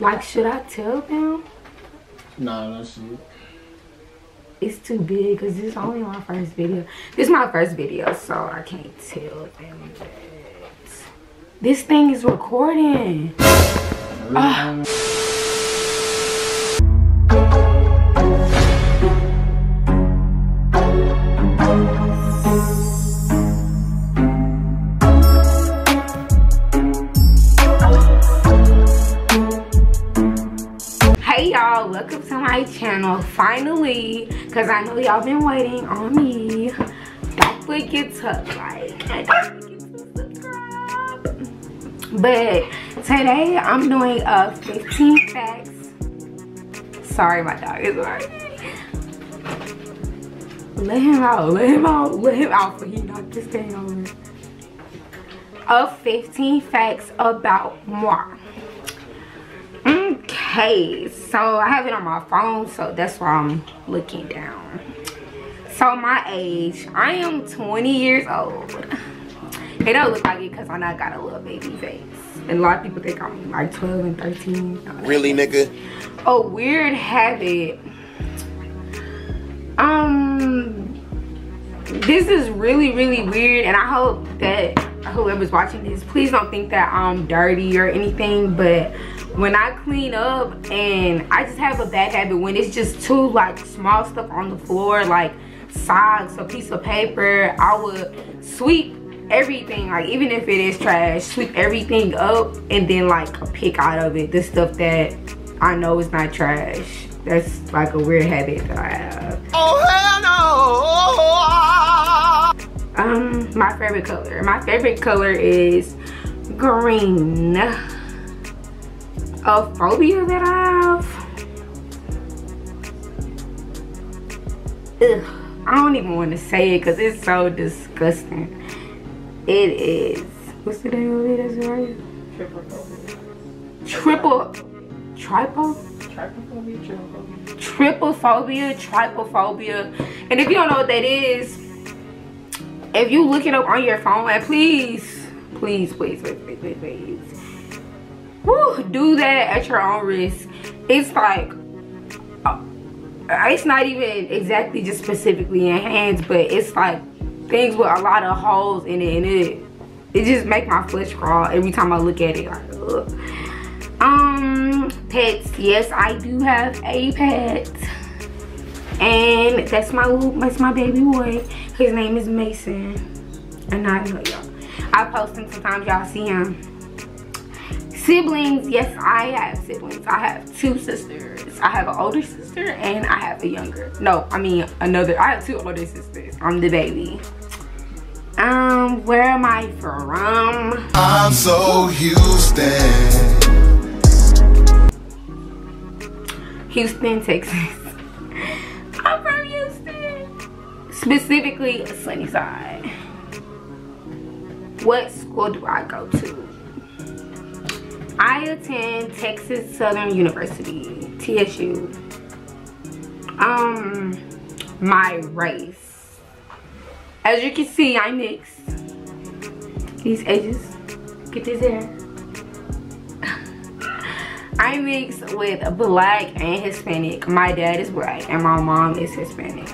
Like, should I tell them? Nah, that's it. It's too big because this is only my first video. This is my first video, so I can't tell them that. This thing is recording. Ah. hey welcome to my channel finally. Because i know y'all been waiting on me. Don't forget to like but today i'm doing a 15 facts sorry my dog is right let him out let him out let him out for he knocked this thing over. Of 15 facts about moi Okay, so I have it on my phone, so that's why I'm looking down. So my age, I am 20 years old. It don't look like it because I know I got a little baby face. And a lot of people think I'm like 12 and 13. Really, nigga? A weird habit. Um, this is really, really weird. And I hope that whoever's watching this, please don't think that I'm dirty or anything. But when I clean up and I just have a bad habit when it's just too like small stuff on the floor like socks, a piece of paper, I would sweep everything like even if it is trash, sweep everything up and then like pick out of it the stuff that I know is not trash. That's like a weird habit that I have. Oh hell no! Um, my favorite color. My favorite color is green a phobia that I have. Ugh, I don't even want to say it because it's so disgusting. It is. What's the name of it? That's right. Triple. Phobia triple. Trypophobia, trypophobia. And if you don't know what that is, if you look it up on your phone, please, please, please, please, please, please, please Woo, do that at your own risk. It's like, uh, it's not even exactly just specifically in hands, but it's like things with a lot of holes in it, and it it just make my flesh crawl every time I look at it. Like, ugh. um, pets. Yes, I do have a pet, and that's my that's my baby boy. His name is Mason, and I know y'all. I post him sometimes. Y'all see him siblings yes i have siblings. I have two sisters. I have an older sister and i have a younger no i mean another i have two older sisters. I'm the baby. Um where am i from? I'm so houston. Houston texas. I'm from houston. Specifically sunnyside. What school do i go to I attend Texas Southern University, TSU. Um, my race. As you can see, I mix. These edges, get this hair. I mix with black and Hispanic. My dad is black and my mom is Hispanic.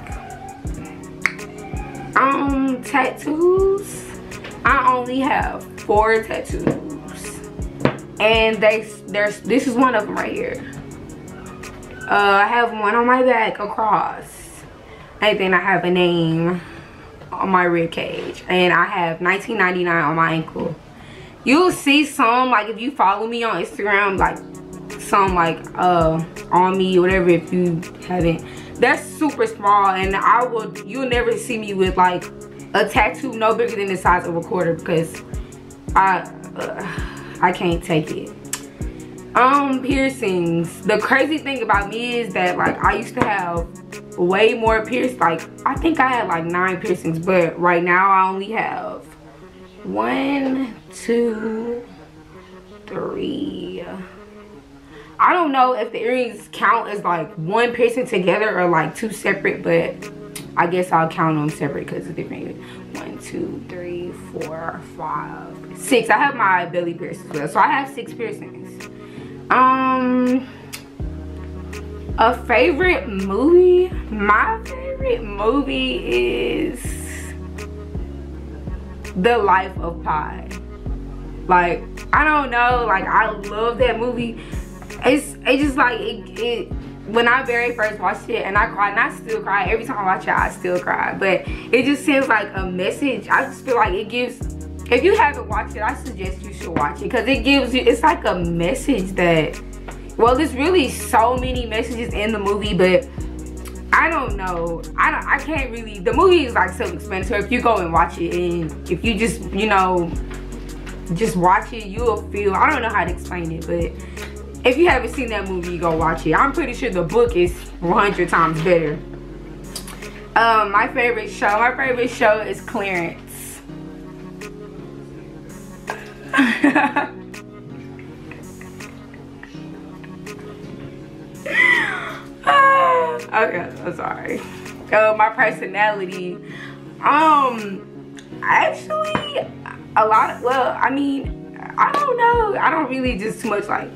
Um, tattoos. I only have four tattoos and they there's this is one of them right here. Uh, i have one on my back across. And then i have a name on my rib cage. And i have 1999 on my ankle. You'll see some like if you follow me on instagram like some like uh on me whatever if you haven't. That's super small and i will you'll never see me with like a tattoo no bigger than the size of a quarter because i uh, I can't take it. Um, piercings. The crazy thing about me is that like I used to have way more piercings. Like I think I had like nine piercings, but right now I only have one, two, three. I don't know if the earrings count as like one piercing together or like two separate, but I guess I'll count them separate because it's different. One, two, three, four, five, six. I have my belly pierced as well. So I have six piercings. Um, a favorite movie? My favorite movie is The Life of Pi. Like, I don't know, like I love that movie. It's it's just like it, it when I very first watched it and I cried and I still cry. Every time I watch it I still cry. But it just seems like a message. I just feel like it gives if you haven't watched it I suggest you should watch it because it gives you it's like a message that well there's really so many messages in the movie but I don't know. I don't I can't really the movie is like self-explanatory if you go and watch it and if you just you know just watch it you'll feel I don't know how to explain it but if you haven't seen that movie, go watch it. I'm pretty sure the book is 100 times better. Um, my favorite show, my favorite show is Clarence. okay, I'm sorry. Uh, my personality, um, actually, a lot of, well, I mean, I don't know. I don't really just too much like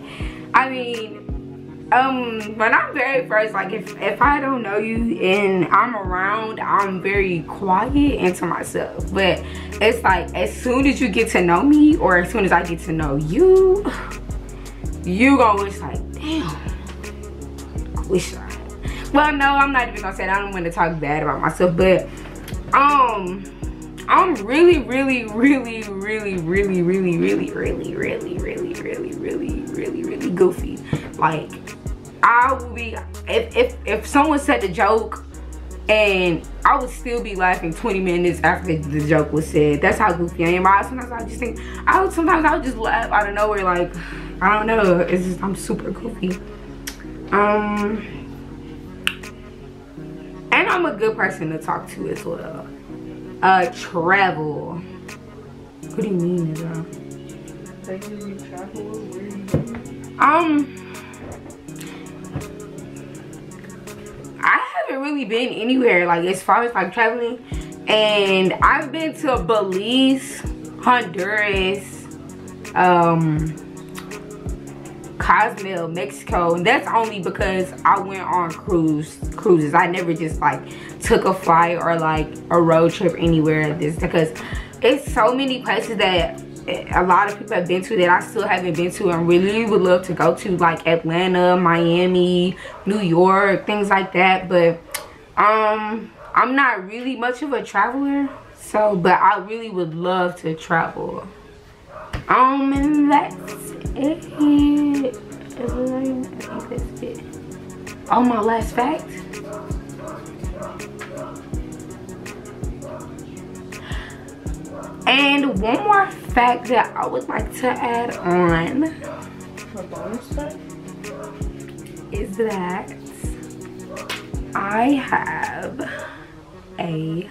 I mean, um, when I'm very first, like if, if I don't know you and I'm around, I'm very quiet and to myself. But it's like as soon as you get to know me or as soon as I get to know you, you gonna wish like, damn, wish I well no i'm not even gonna say that i don't want to talk bad about myself but um i'm really really really really really really really really really really really really really really goofy like i would be if if if someone said a joke and I would still be laughing 20 minutes after the joke was said. That's how goofy I am. I sometimes I just think I would sometimes I would just laugh out of nowhere like I don't know. It's just I'm super goofy. Um and I'm a good person to talk to as well. Uh travel. What do you mean, nigga? Um I haven't really been anywhere like as far as like traveling and I've been to Belize, Honduras, um, Cozumel, Mexico, and that's only because I went on cruise cruises. I never just like took a flight or like a road trip anywhere. This because it's so many places that a lot of people have been to that I still haven't been to and really would love to go to like Atlanta, Miami, New York, things like that. But um I'm not really much of a traveler. So but I really would love to travel. Um and that's it. Oh my last fact. And one more fact that I would like to add on is that I have a